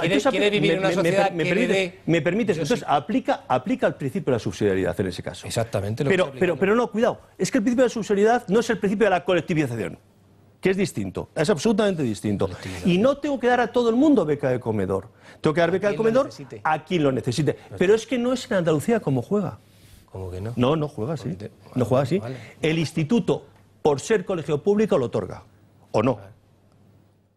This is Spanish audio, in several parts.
quiere, Entonces, quiere vivir en una me- me- sociedad me, que permite- dé- me permites, entonces sí. aplica, aplica el principio de la subsidiariedad en ese caso. Exactamente. lo Pero, que pero, pero no, cuidado. Es que el principio de la subsidiariedad no es el principio de la colectivización, que es distinto. Es absolutamente distinto. Y no tengo que dar a todo el mundo beca de comedor. Tengo que dar beca de comedor a quien lo necesite. Pero es que no es en Andalucía como juega. ¿Cómo que no? No, no juega así. No juega así. El instituto, por ser colegio público, lo otorga. ¿O no?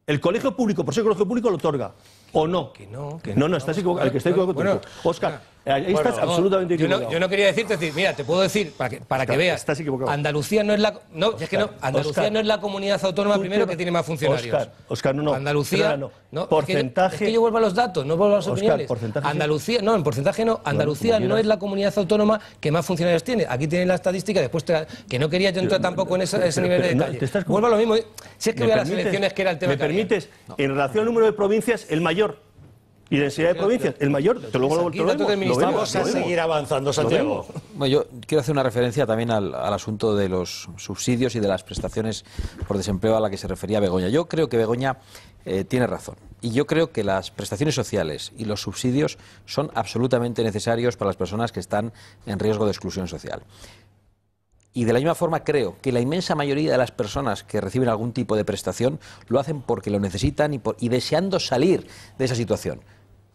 El colegio público, por ser colegio público, lo otorga. ¿O no? Que no, que no, no. no, estás equivocado. El que está equivocado Bueno. Oscar, ahí Bueno, estás no, absolutamente yo equivocado. no, yo no quería decirte, decir, mira, te puedo decir, para que, para que veas, estás equivocado. Andalucía no es la... No, es que no, Andalucía Oscar, no es la comunidad autónoma primero que tiene más funcionarios. Oscar, Oscar, no, no. Andalucía... No. no, es que yo- Porcentaje- Es que, yo vuelvo a los datos, no vuelvo a las opiniones. porcentaje. Andalucía, no, en porcentaje no. Andalucía no es la comunidad autónoma que más funcionarios tiene. Aquí tiene la estadística, después te- que no quería yo entrar tampoco en ese, ese nivel de detalle. Vuelvo a lo mismo. Si es que ¿Me voy a las elecciones, que era el tema ¿Me permites, en relación al número de provincias, el mayor? Y densidad de provincias, el mayor. Te lo, lo, lo vemos, Vamos a seguir avanzando, Santiago. Bueno, yo quiero hacer una referencia también al, al asunto de los subsidios y de las prestaciones por desempleo a la que se refería Begoña. Yo creo que Begoña eh, tiene razón. Y yo creo que las prestaciones sociales y los subsidios son absolutamente necesarios para las personas que están en riesgo de exclusión social. Y de la misma forma creo que la inmensa mayoría de las personas que reciben algún tipo de prestación lo hacen porque lo necesitan y, por- y deseando salir de esa situación.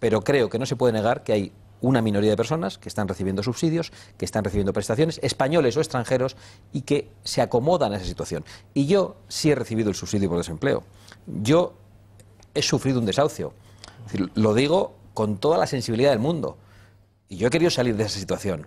Pero creo que no se puede negar que hay una minoría de personas que están recibiendo subsidios, que están recibiendo prestaciones, españoles o extranjeros, y que se acomodan a esa situación. Y yo sí he recibido el subsidio por desempleo. Yo he sufrido un desahucio. Lo digo con toda la sensibilidad del mundo. Y yo he querido salir de esa situación.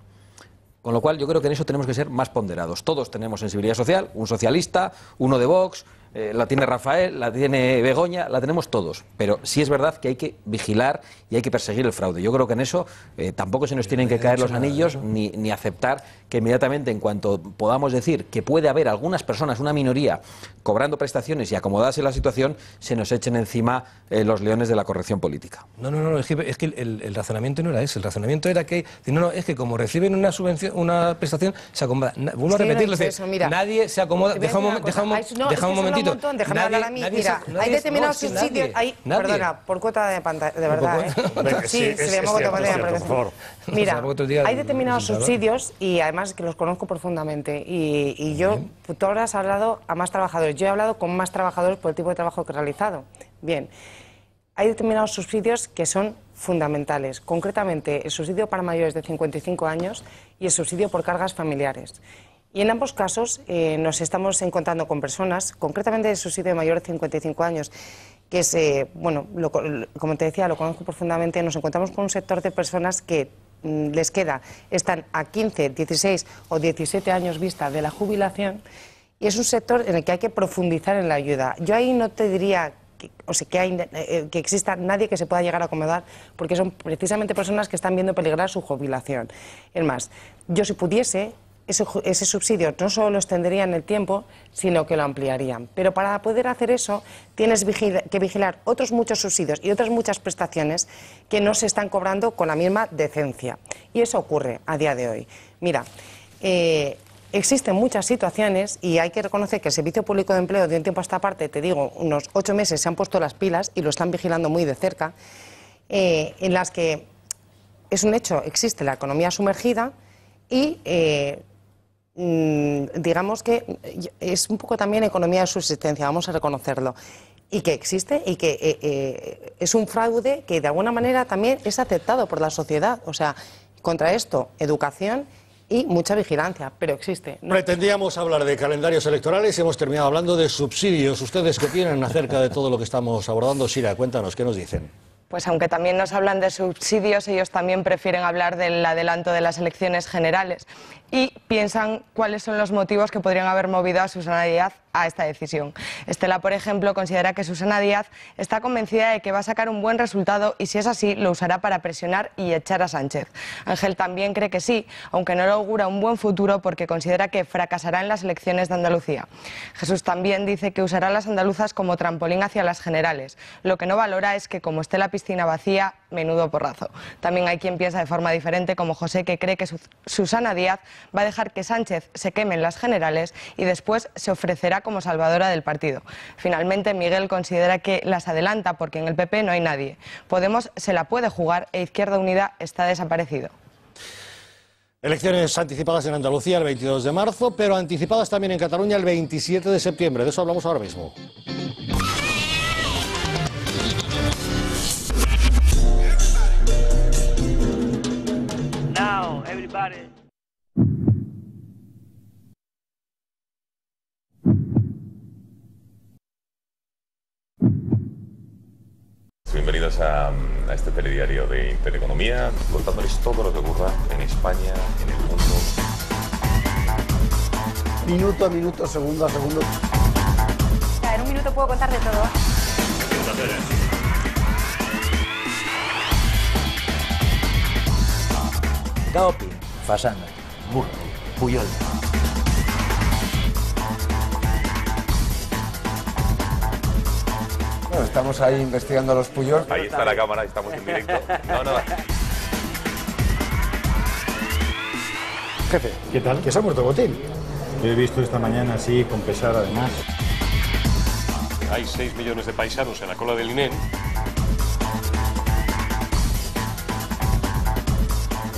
Con lo cual yo creo que en eso tenemos que ser más ponderados. Todos tenemos sensibilidad social, un socialista, uno de Vox, eh, la tiene Rafael, la tiene Begoña, la tenemos todos. Pero sí es verdad que hay que vigilar y hay que perseguir el fraude. Yo creo que en eso eh, tampoco se nos tienen que caer los anillos ni, ni aceptar que inmediatamente en cuanto podamos decir que puede haber algunas personas, una minoría, cobrando prestaciones y acomodarse la situación, se nos echen encima eh, los leones de la corrección política. No, no, no, es que, es que el, el razonamiento no era ese. El razonamiento era que, no, no, es que como reciben una subvención, una prestación, se acomoda. Na- vuelvo a no repetirlo, mira. nadie se acomoda. Deja un, deja un, no, deja un momentito. montón, déjame Nadie- hablar a mí. nadie Mira, se- nadie hay determinados no, subsidios. nadie, hay- nadie. perdona, por cuota de pantalla, de verdad. ¿eh? Venga, sí, se le cuota de pantalla. Mira, hay determinados subsidios y además que los conozco profundamente. Y, y yo, tú ahora has hablado a más trabajadores. Yo he hablado con más trabajadores por el tipo de trabajo que he realizado. Bien, hay determinados subsidios que son fundamentales. Concretamente, el subsidio para mayores de 55 años y el subsidio por cargas familiares. Y en ambos casos eh, nos estamos encontrando con personas, concretamente el subsidio de mayor de 55 años, que es, eh, bueno, lo lo- como te decía, lo conozco profundamente, nos encontramos con un sector de personas que les queda, están a 15, 16 o 17 años vista de la jubilación y es un sector en el que hay que profundizar en la ayuda. Yo ahí no te diría que, o sea, que, eh, que exista nadie que se pueda llegar a acomodar, porque son precisamente personas que están viendo peligrar su jubilación. Es más, yo si pudiese, ese, subsidio no solo lo extendería en el tiempo, sino que lo ampliarían. Pero para poder hacer eso, tienes que vigilar otros muchos subsidios y otras muchas prestaciones que no se están cobrando con la misma decencia. Y eso ocurre a día de hoy. Mira, eh, Existen muchas situaciones y hay que reconocer que el Servicio Público de Empleo de un tiempo a esta parte, te digo, unos ocho meses se han puesto las pilas y lo están vigilando muy de cerca, eh, en las que es un hecho, existe la economía sumergida y eh, digamos que es un poco también economía de subsistencia, vamos a reconocerlo. Y que existe y que eh, eh, es un fraude que de alguna manera también es aceptado por la sociedad. O sea, contra esto, educación y mucha vigilancia, pero existe. Pretendíamos hablar de calendarios electorales y hemos terminado hablando de subsidios. ¿Ustedes qué opinan acerca de todo lo que estamos abordando? Sira, cuéntanos, ¿qué nos dicen? Pues aunque también nos hablan de subsidios, ellos también prefieren hablar del adelanto de las elecciones generales y piensan cuáles son los motivos que podrían haber movido a Susana Díaz a esta decisión. Estela, por ejemplo, considera que Susana Díaz está convencida de que va a sacar un buen resultado y si es así, lo usará para presionar y echar a Sánchez. Ángel también cree que sí, aunque no le augura un buen futuro porque considera que fracasará en las elecciones de Andalucía. Jesús también dice que usará las andaluzas como trampolín hacia las generales. Lo que no valora es que como esté la piscina vacía, menudo porrazo. También hay quien piensa de forma diferente, como José, que cree que Su- Susana Díaz va a dejar que Sánchez se queme en las generales y después se ofrecerá como salvadora del partido. Finalmente, Miguel considera que las adelanta porque en el PP no hay nadie. Podemos se la puede jugar e Izquierda Unida está desaparecido. Elecciones anticipadas en Andalucía el 22 de marzo, pero anticipadas también en Cataluña el 27 de septiembre. De eso hablamos ahora mismo. Now, everybody. A, a este telediario de Intereconomía, contándoles todo lo que ocurra en España, en el mundo. Minuto a minuto, segundo a segundo. En un minuto puedo contar de todo. Gaopi, Fasana, Burto, Puyol. Estamos ahí investigando a los Puyol. Ahí está la cámara, estamos en directo. No, no, Jefe, ¿qué tal? Que se ha muerto Botín. Lo he visto esta mañana así, con pesar además. Hay 6 millones de paisanos en la cola del INEN.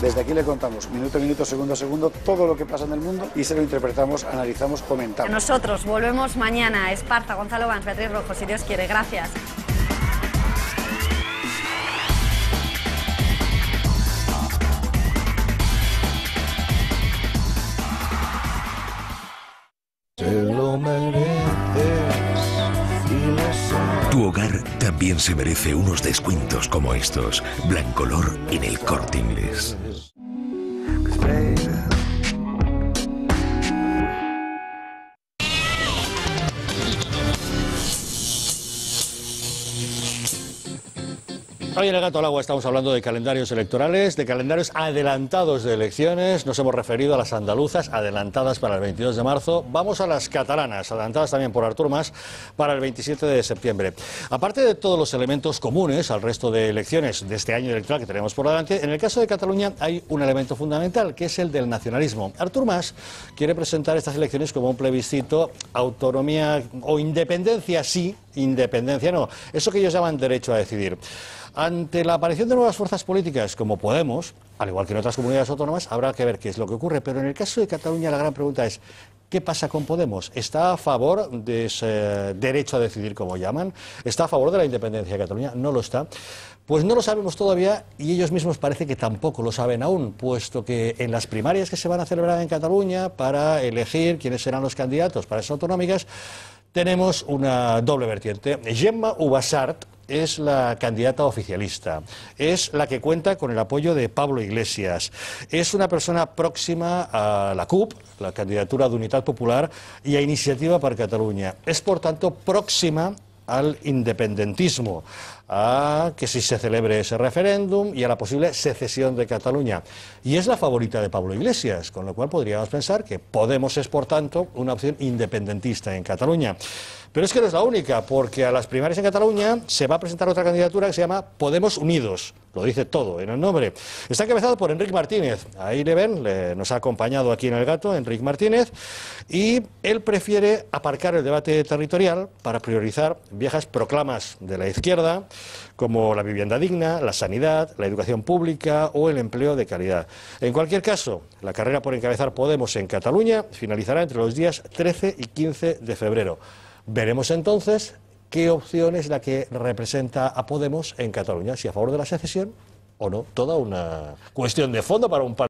Desde aquí le contamos minuto a minuto, segundo a segundo, todo lo que pasa en el mundo y se lo interpretamos, analizamos, comentamos. Nosotros volvemos mañana. Esparta, Gonzalo Vans, Beatriz Rojo, si Dios quiere. Gracias. Se merece unos descuentos como estos. Blancolor en el corte inglés. Hoy en el Gato al Agua estamos hablando de calendarios electorales, de calendarios adelantados de elecciones. Nos hemos referido a las andaluzas adelantadas para el 22 de marzo. Vamos a las catalanas, adelantadas también por Artur Mas para el 27 de septiembre. Aparte de todos los elementos comunes al resto de elecciones de este año electoral que tenemos por delante, en el caso de Cataluña hay un elemento fundamental, que es el del nacionalismo. Artur Mas quiere presentar estas elecciones como un plebiscito, autonomía o independencia sí, independencia no. Eso que ellos llaman derecho a decidir. Ante la aparición de nuevas fuerzas políticas como Podemos, al igual que en otras comunidades autónomas, habrá que ver qué es lo que ocurre. Pero en el caso de Cataluña la gran pregunta es, ¿qué pasa con Podemos? ¿Está a favor de ese derecho a decidir, como llaman? ¿Está a favor de la independencia de Cataluña? No lo está. Pues no lo sabemos todavía y ellos mismos parece que tampoco lo saben aún, puesto que en las primarias que se van a celebrar en Cataluña para elegir quiénes serán los candidatos para esas autonómicas, tenemos una doble vertiente. Gemma Ubasart es la candidata oficialista, es la que cuenta con el apoyo de Pablo Iglesias, es una persona próxima a la CUP, la candidatura de Unidad Popular, y a Iniciativa para Cataluña. Es, por tanto, próxima al independentismo, a que si se celebre ese referéndum y a la posible secesión de Cataluña. Y es la favorita de Pablo Iglesias, con lo cual podríamos pensar que Podemos es, por tanto, una opción independentista en Cataluña. Pero es que no es la única, porque a las primarias en Cataluña se va a presentar otra candidatura que se llama Podemos Unidos. Lo dice todo en el nombre. Está encabezado por Enrique Martínez. Ahí le ven, nos ha acompañado aquí en el gato, Enrique Martínez. Y él prefiere aparcar el debate territorial para priorizar viejas proclamas de la izquierda, como la vivienda digna, la sanidad, la educación pública o el empleo de calidad. En cualquier caso, la carrera por encabezar Podemos en Cataluña finalizará entre los días 13 y 15 de febrero. Veremos entonces qué opción es la que representa a Podemos en Cataluña, si a favor de la secesión o no. Toda una cuestión de fondo para un par